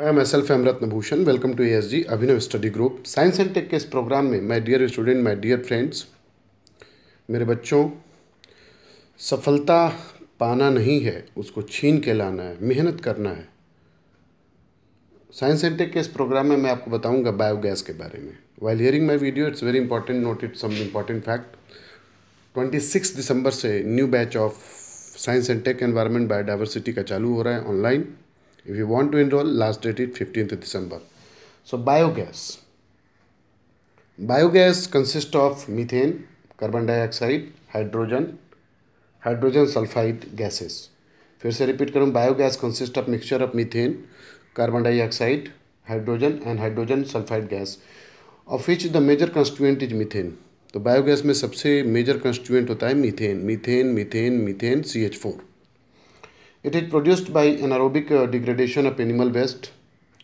Hi, myself am Ratna welcome to S G Abhinav study group science and tech के इस प्रोग्राम में my dear student my dear friends मेरे बच्चों सफलता पाना नहीं है उसको छीन के लाना है मेहनत करना है। साइंस एंड टेक के इस प्रोग्राम में मैं आपको बताऊँगा बायोगैस के बारे में। While hearing my video it's very important note it some important fact 26 दिसंबर से new batch of science and tech environment biodiversity का चालू हो रहा है online if you want to enroll, last date is 15th december. So, biogas. Biogas consists of methane, carbon dioxide, hydrogen hydrogen sulfide gases. फिर से repeat करूँ biogas consist of mixture of methane carbon dioxide hydrogen and hydrogen sulphide gas of which the major constituent is methane तो biogas में सबसे major constituent होता है methane methane methane methane C H four It is produced by anaerobic uh, degradation of animal waste,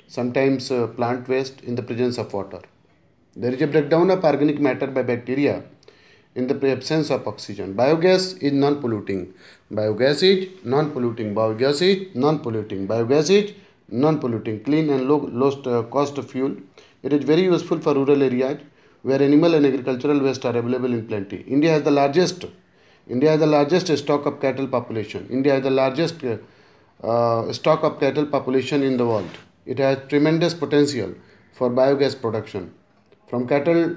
sometimes uh, plant waste in the presence of water. There is a breakdown of organic matter by bacteria in the absence of oxygen. Biogas is non-polluting. Biogas is non-polluting. Biogas is non-polluting. Biogas is non-polluting. Clean and low lost uh, cost fuel. It is very useful for rural areas where animal and agricultural waste are available in plenty. India has the largest India has the largest stock of cattle population. India has the largest uh, stock of cattle population in the world. It has tremendous potential for biogas production. From cattle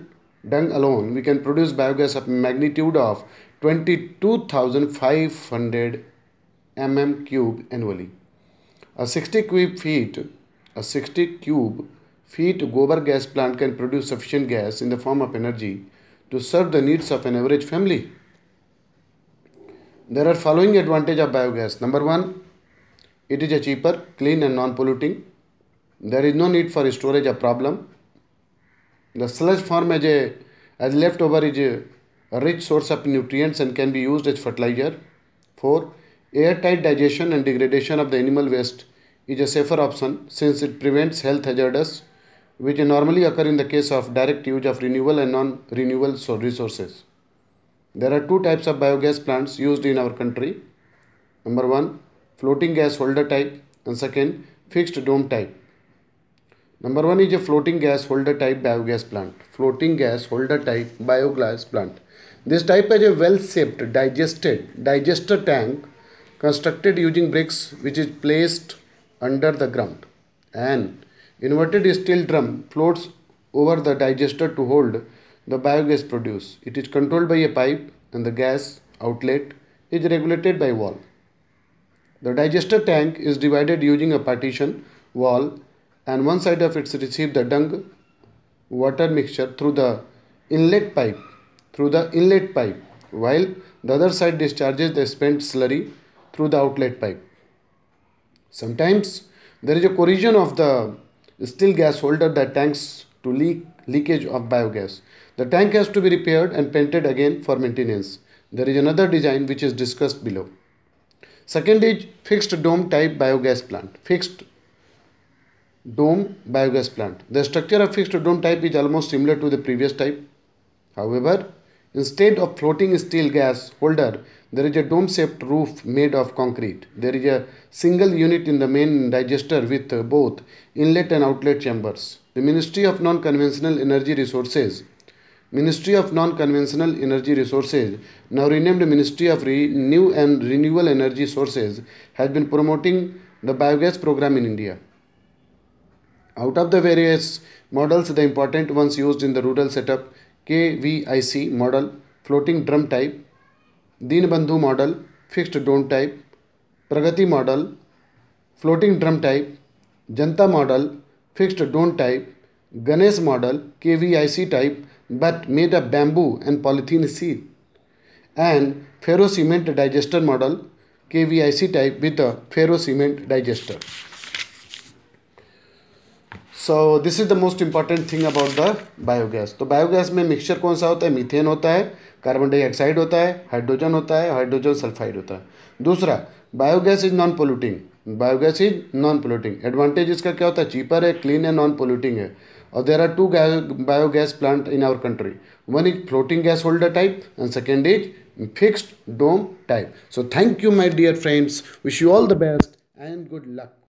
dung alone, we can produce biogas of magnitude of 22,500 mm cube annually. A 60 cube feet, a 60 cube feet gobar gas plant can produce sufficient gas in the form of energy to serve the needs of an average family. There are following advantage of biogas. Number one, it is a cheaper, clean and non-polluting. There is no need for storage of problem. The sludge form as a as leftover is a, a rich source of nutrients and can be used as fertilizer. Four, airtight digestion and degradation of the animal waste is a safer option since it prevents health hazards which normally occur in the case of direct use of renewable and non-renewable resources. There are two types of biogas plants used in our country. Number one, floating gas holder type, and second, fixed dome type. Number one is a floating gas holder type biogas plant. Floating gas holder type biogas plant. This type has a well-shaped, digested digester tank constructed using bricks which is placed under the ground. An inverted steel drum floats over the digester to hold the biogas produced. It is controlled by a pipe and the gas outlet is regulated by wall. The digester tank is divided using a partition wall and one side of it receives the dung water mixture through the inlet pipe through the inlet pipe while the other side discharges the spent slurry through the outlet pipe. Sometimes there is a corrosion of the steel gas holder that tanks to leak leakage of biogas. The tank has to be repaired and painted again for maintenance. There is another design which is discussed below. Second is fixed dome type biogas plant. Fixed dome biogas plant. The structure of fixed dome type is almost similar to the previous type. However, instead of floating steel gas holder, there is a dome shaped roof made of concrete. There is a single unit in the main digester with both inlet and outlet chambers. The Ministry of Non-Conventional Energy Resources Ministry of Non-Conventional Energy Resources, now renamed Ministry of New and Renewable Energy Sources, has been promoting the biogas program in India. Out of the various models, the important ones used in the rural setup, KVIC model, floating drum type, Deenbandhu model, fixed dome type, Pragati model, floating drum type, Janta model, fixed dome type, Ganesh model, KVIC type, but made of bamboo and polythene sheet, and ferro cement digester model, KVIC type with a ferro cement digester. So this is the most important thing about the biogas. तो biogas में mixture कौन सा होता है methane होता है carbon dioxide होता है हाइड्रोजन होता है हाइड्रोजन सल्फाइड होता है दूसरा biogas is non polluting biogas is non polluting advantage इसका क्या होता है चीपर है क्लीन है नॉन पोल्यूटिंग है Or there are two biogas plant in our country. One is floating gas holder type and second is fixed dome type. So thank you my dear friends. Wish you all the best and good luck.